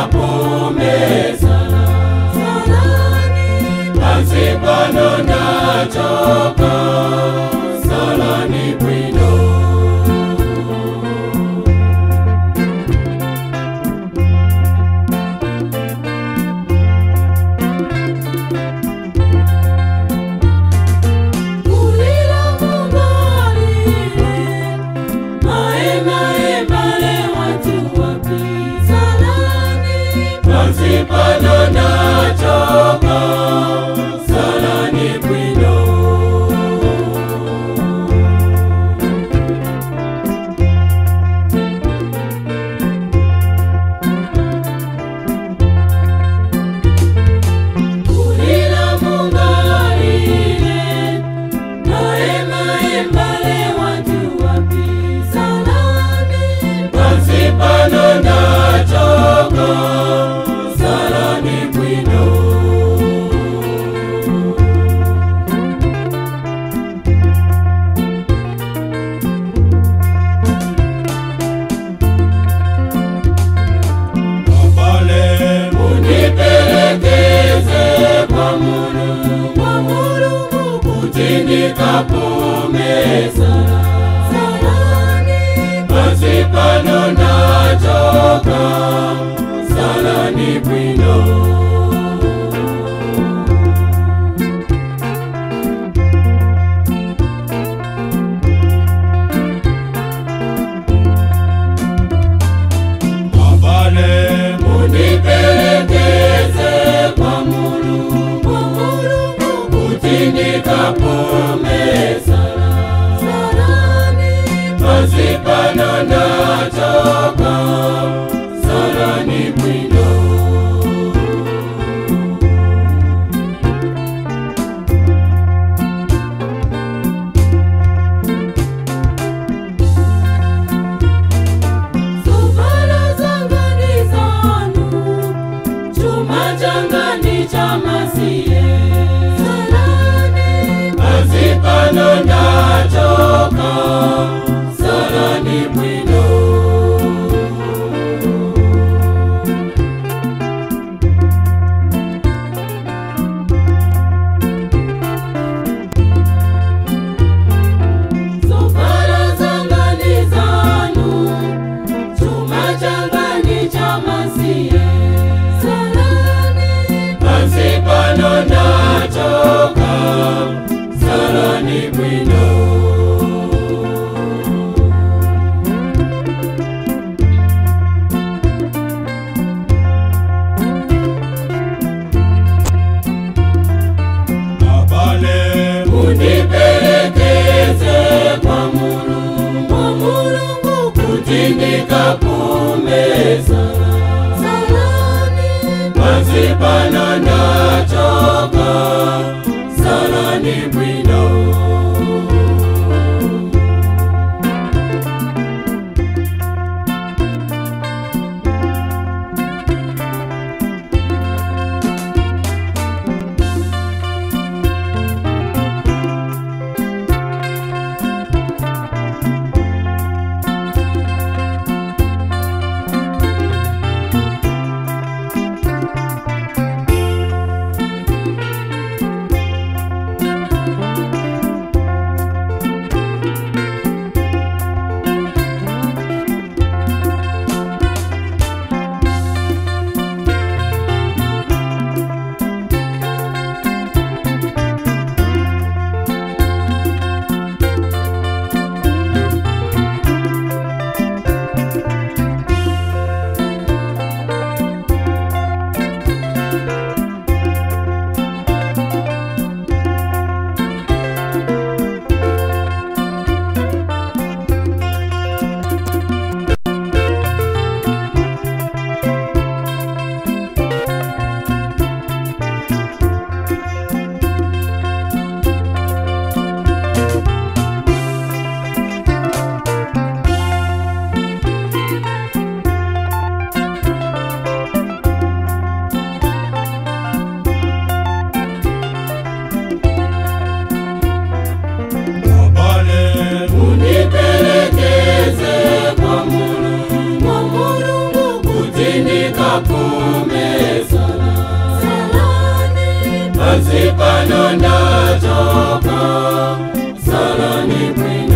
amor. kipano na choma Salani ni kutiperekeze kwamurungu murungu kuti ndikapumeza salami pasi pano ndachoka zipano ndatoka salonikwin